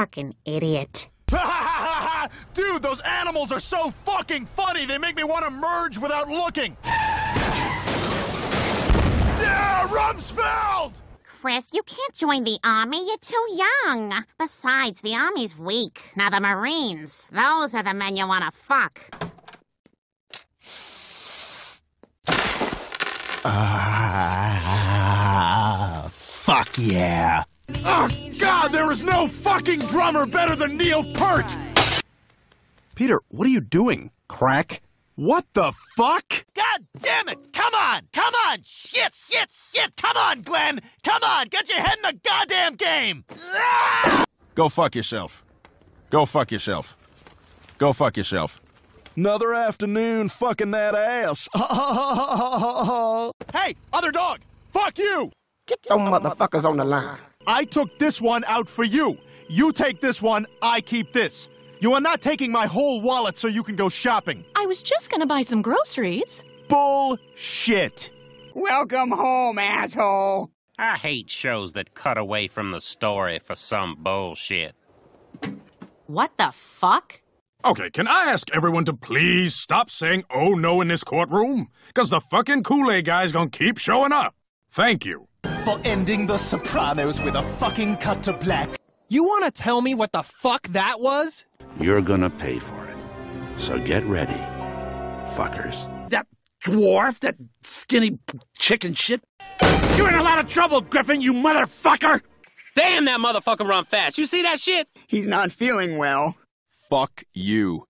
Fucking idiot. Dude, those animals are so fucking funny, they make me want to merge without looking. Yeah, Rumsfeld! Chris, you can't join the army. You're too young. Besides, the army's weak. Now, the Marines, those are the men you want to fuck. Ah, fuck yeah. Oh, God, there is no fucking drummer better than Neil Peart! Peter, what are you doing? Crack? What the fuck? God damn it! Come on! Come on! Shit! Shit! Shit! Come on, Glenn! Come on! Get your head in the goddamn game! Ah! Go fuck yourself. Go fuck yourself. Go fuck yourself. Another afternoon fucking that ass. hey, other dog! Fuck you! Get your motherfuckers on the line. I took this one out for you. You take this one, I keep this. You are not taking my whole wallet so you can go shopping. I was just gonna buy some groceries. Bullshit. Welcome home, asshole. I hate shows that cut away from the story for some bullshit. What the fuck? Okay, can I ask everyone to please stop saying oh no in this courtroom? Because the fucking Kool Aid guy's gonna keep showing up. Thank you. For ending The Sopranos with a fucking cut to black. You want to tell me what the fuck that was? You're gonna pay for it. So get ready, fuckers. That dwarf, that skinny chicken shit. You're in a lot of trouble, Griffin, you motherfucker! Damn, that motherfucker run fast. You see that shit? He's not feeling well. Fuck you.